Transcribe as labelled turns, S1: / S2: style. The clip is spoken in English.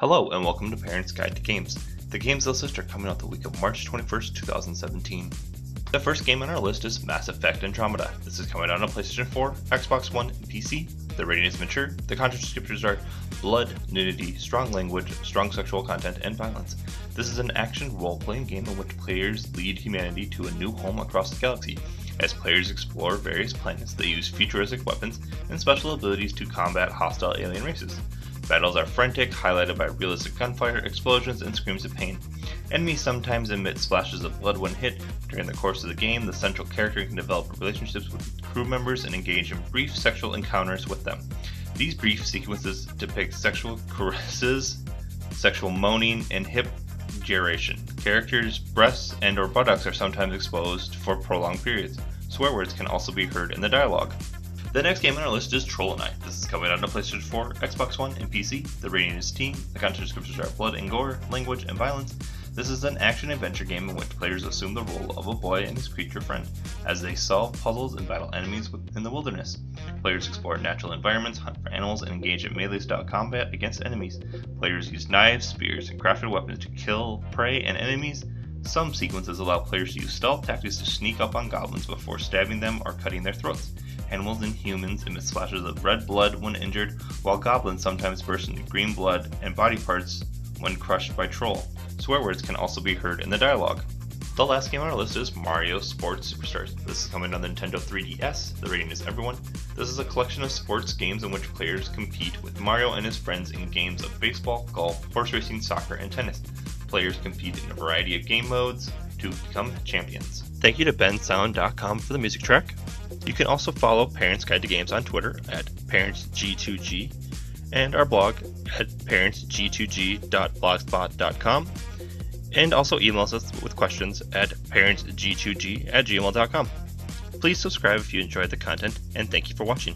S1: Hello and welcome to Parents Guide to Games. The games listed are coming out the week of March 21st, 2017. The first game on our list is Mass Effect Andromeda. This is coming out on PlayStation 4, Xbox One, and PC. The rating is mature. The content descriptors are blood, nudity, strong language, strong sexual content, and violence. This is an action role-playing game in which players lead humanity to a new home across the galaxy. As players explore various planets, they use futuristic weapons and special abilities to combat hostile alien races. Battles are frantic, highlighted by realistic gunfire, explosions, and screams of pain. Enemies sometimes emit splashes of blood when hit. During the course of the game, the central character can develop relationships with crew members and engage in brief sexual encounters with them. These brief sequences depict sexual caresses, sexual moaning, and hip gyration. Characters' breasts and or buttocks are sometimes exposed for prolonged periods. Swear words can also be heard in the dialogue. The next game on our list is Troll and I. This is coming out on PlayStation 4, Xbox One, and PC. The rating is teen. The content descriptions are blood and gore, language, and violence. This is an action adventure game in which players assume the role of a boy and his creature friend as they solve puzzles and battle enemies in the wilderness. Players explore natural environments, hunt for animals, and engage in melee style combat against enemies. Players use knives, spears, and crafted weapons to kill prey and enemies. Some sequences allow players to use stealth tactics to sneak up on goblins before stabbing them or cutting their throats animals and humans emit splashes of red blood when injured, while goblins sometimes burst into green blood and body parts when crushed by troll. Swear words can also be heard in the dialogue. The last game on our list is Mario Sports Superstars. This is coming on the Nintendo 3DS. The rating is everyone. This is a collection of sports games in which players compete with Mario and his friends in games of baseball, golf, horse racing, soccer, and tennis. Players compete in a variety of game modes to become champions. Thank you to bensound.com for the music track. You can also follow Parents Guide to Games on Twitter at parentsg2g and our blog at parentsg2g.blogspot.com and also email us with questions at parentsg2g at gmail.com. Please subscribe if you enjoyed the content and thank you for watching.